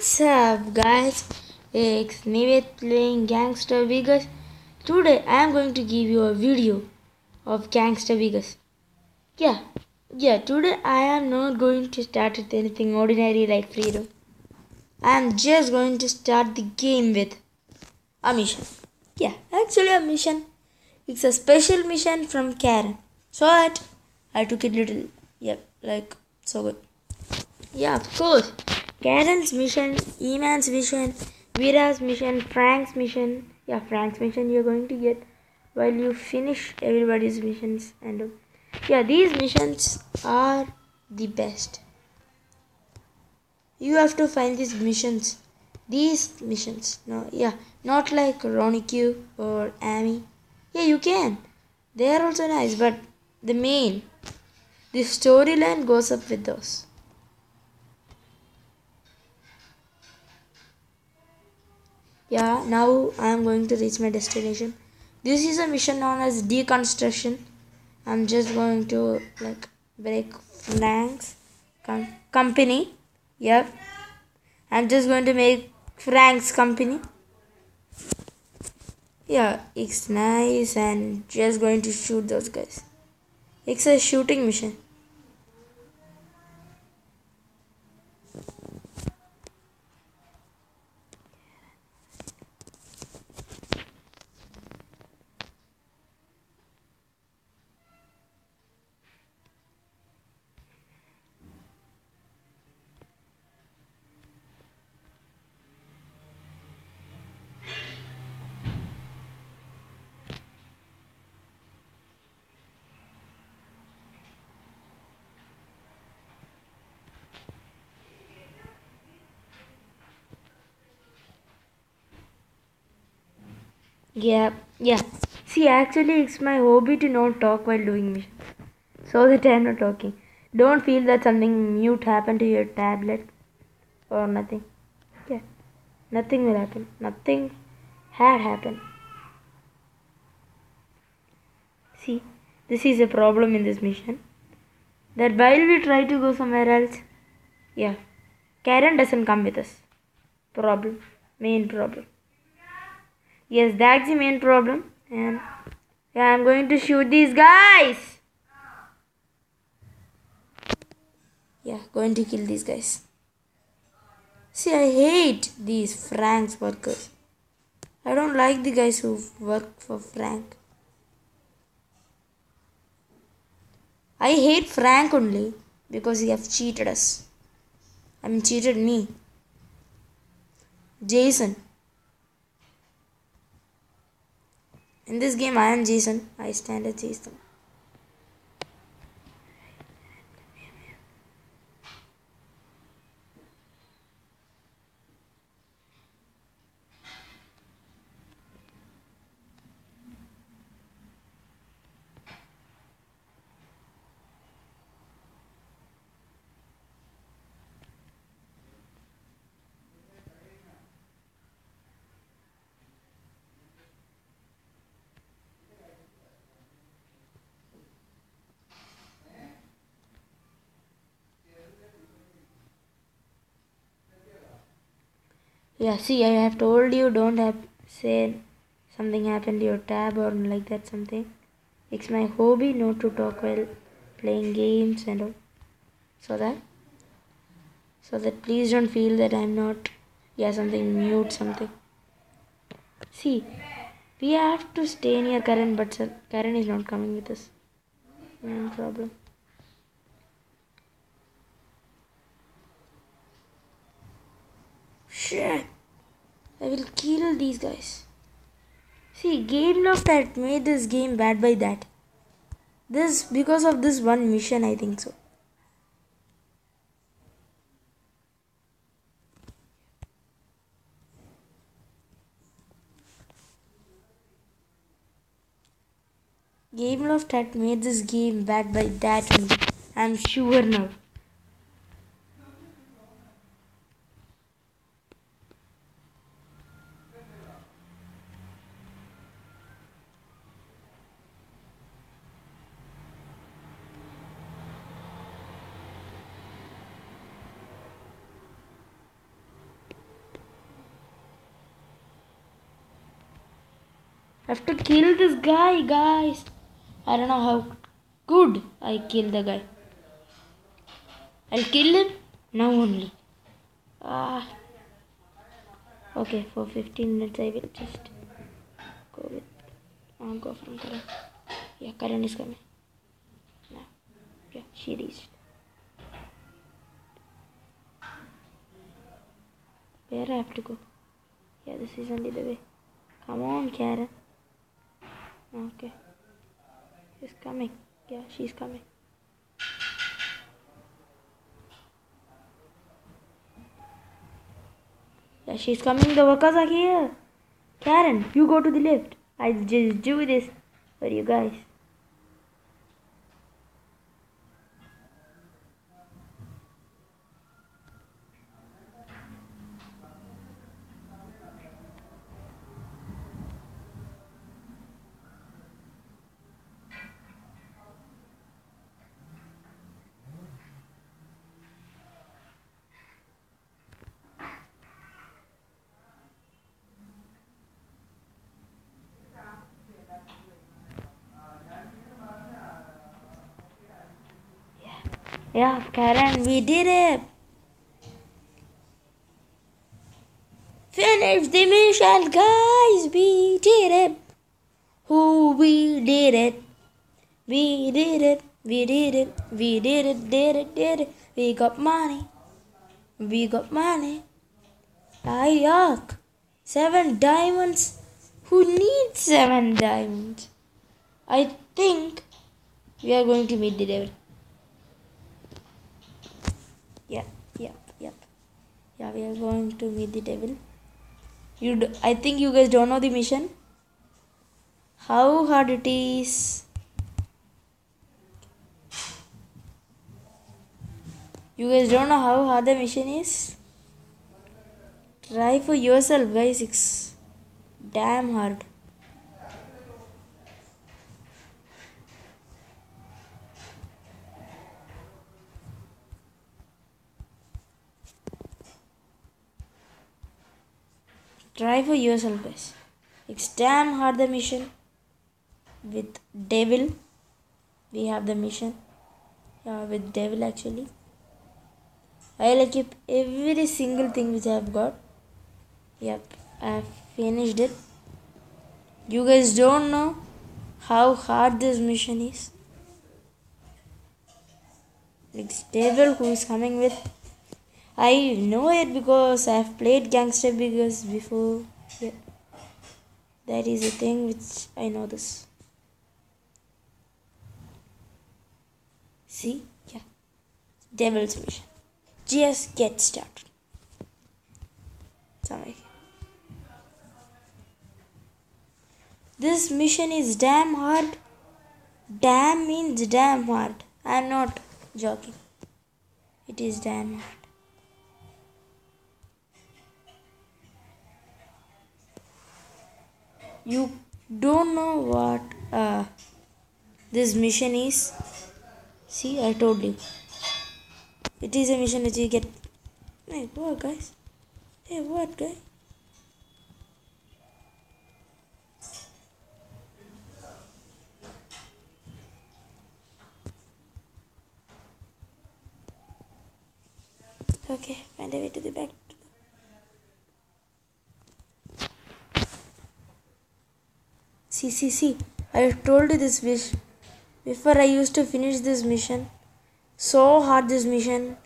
What's up, guys? It's Nived playing Gangstar Vegas. Today I am going to give you a video of Gangstar Vegas. Yeah, yeah, today I am not going to start with anything ordinary like freedom. I am just going to start the game with a mission. Yeah, actually, a mission. It's a special mission from Karen. So I took it little, yeah, like so good. Yeah, of course. Karen's mission, Eman's mission, Vera's mission, Frank's mission. Yeah, Frank's mission you're going to get while you finish everybody's missions and uh, yeah, these missions are the best. You have to find these missions. These missions. No, yeah, not like Ronnie Q or Amy. Yeah, you can. They are also nice, but the main, the storyline goes up with those. Yeah now i am going to reach my destination. This is a mission known as deconstruction. I'm just going to like break frank's com- company. Yep. I'm just going to make frank's company. Yeah it's nice and just going to shoot those guys. It's a shooting mission Yeah, yeah. See, actually, it's my hobby to not talk while doing mission. So that I'm not talking. Don't feel that something mute happened to your tablet or nothing. Yeah, nothing will happen. Nothing had happened. See, this is a problem in this mission. That while we try to go somewhere else, yeah, Karen doesn't come with us. Problem, main problem. Yes, that's the main problem. And yeah, I'm going to shoot these guys. Yeah, going to kill these guys. See, I hate these Frank's workers. I don't like the guys who work for Frank. I hate Frank only because he have cheated us. I mean, cheated me. Jason. In this game, I am Jason. I stand as Jason. Yeah, see, I have told you don't have say something happened to your tab or like that something. It's my hobby not to talk while playing games and all. So that so that please don't feel that I'm not yeah something mute something. See, we have to stay near Karen, but sir, Karen is not coming with us. No problem. Shit. I will kill these guys. See, Gameloft had made this game bad by that. This because of this one mission, I think so. Gameloft had made this game bad by that. I'm sure now. Have to kill this guy, guys. I don't know how good I kill the guy. I'll kill him now only. Ah. Okay, for 15 minutes I will just go with. I'll go from Karen. Yeah, Karen is coming. Now. Yeah, she reached. Where I have to go? Yeah, this is only the way. Come on, Karen. Okay. She's coming. Yeah, she's coming. Yeah, she's coming. The workers are here. Karen, you go to the lift. I just do this for you guys. Yeah, Karen, we did it. Finish the mission, guys. We did it. Who we did it. We did it. We did it. We did it. Did it. Did it. We got money. We got money. I Ayak. Seven diamonds. Who needs seven diamonds? I think we are going to meet the devil. Yeah, yep, yep. Yeah, we are going to meet the devil. You, I think you guys don't know the mission. How hard it is. You guys don't know how hard the mission is. Try for yourself, guys. It's damn hard. Try for yourself, guys. It's damn hard the mission. With devil, we have the mission. Yeah, with devil actually. I'll keep every single thing which I've got. Yep, I've finished it. You guys don't know how hard this mission is. It's devil who is coming with I know it because I've played Gangstar Vegas before. Yeah. That is a thing which I know this. See? Yeah. Devil's Mission. Just get started. Sorry. This mission is damn hard. Damn means damn hard. I'm not joking. It is damn hard. You don't know what uh, this mission is? See i told you. It is a mission that you get. Hey what guys? Hey what guy? Okay find a way to the back See, see, see. I told you this wish. Before I used to finish this mission. So hard this mission.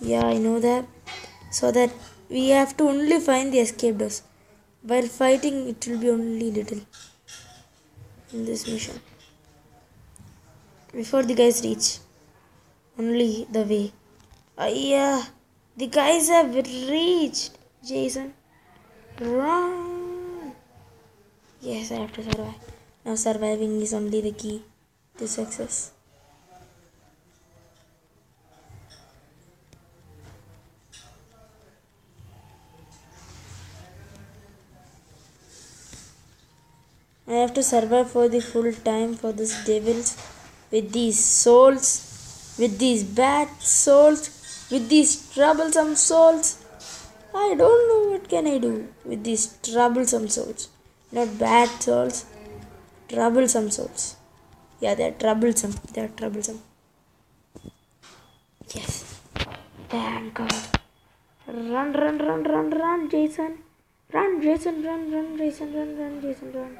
Yeah, I know that. So that we have to only find the escape doors. While fighting, it will be only little. In this mission. Before the guys reach. Only the way. Uh, yeah. The guys have reached. Jason. Run. Yes, I have to survive. Now surviving is only the key to success. I have to survive for the full time for these devils with these souls, with these bad souls, with these troublesome souls. I don't know what can I do with these troublesome souls not bad souls troublesome souls. Yeah, they're troublesome. They're troublesome. Yes. Thank God. Run, run, run, run, run, Jason. Run, Jason, run, run, Jason, run, run, Jason, run.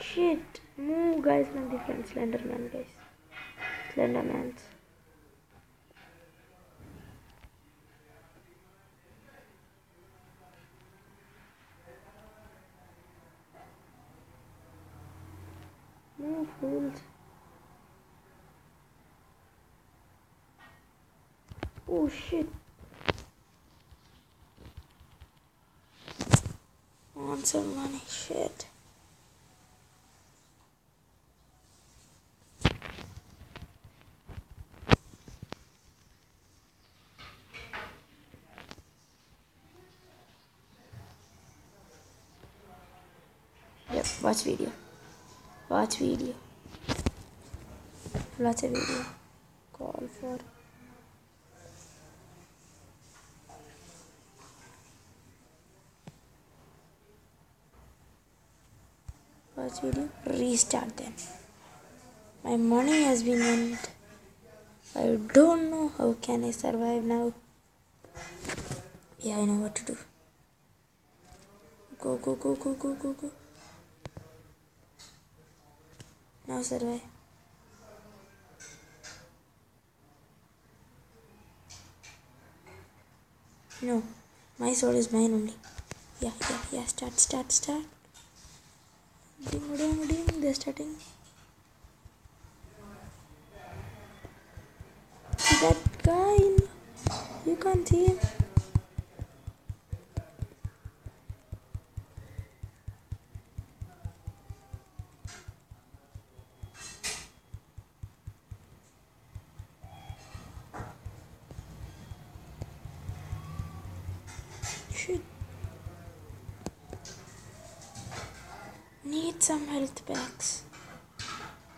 Shit. Move, guys, my different Slenderman, guys. Slendermans. Fools. Oh shit. Want some money, shit. Yep, watch video. Watch video. Watch a video. Call for watch video. Restart them. My money has been went. I don't know how can I survive now. Yeah, I know what to do. Go, go, go, go, go, go, go. Now survive. No, my sword is mine only. Yeah, yeah, yeah. Start, start, start. Ding, ding, ding. They're starting. See that guy? You can't see him. Need some health packs.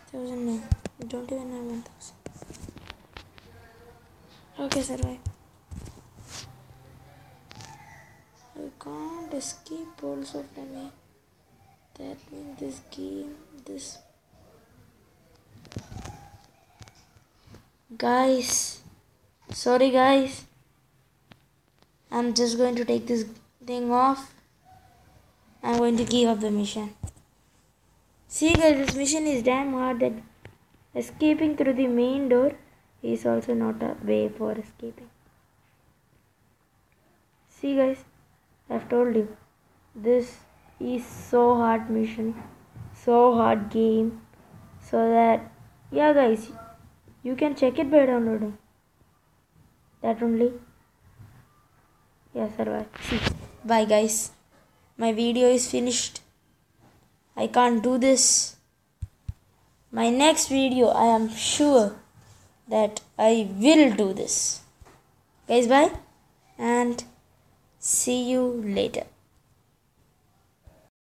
Thousand no. We don't even have one thousand. Okay, survive. I can't escape also from here. That means this game, this. Guys, sorry guys. I'm just going to take this thing off. I'm going to give up the mission. See guys, this mission is damn hard that escaping through the main door is also not a way for escaping. See guys, I've told you, this is so hard mission, so hard game, so that, yeah guys, you can check it by downloading. That only. Yeah, survive. See, bye guys. My video is finished. I can't do this. My next video, I am sure that I will do this. Guys, bye and see you later.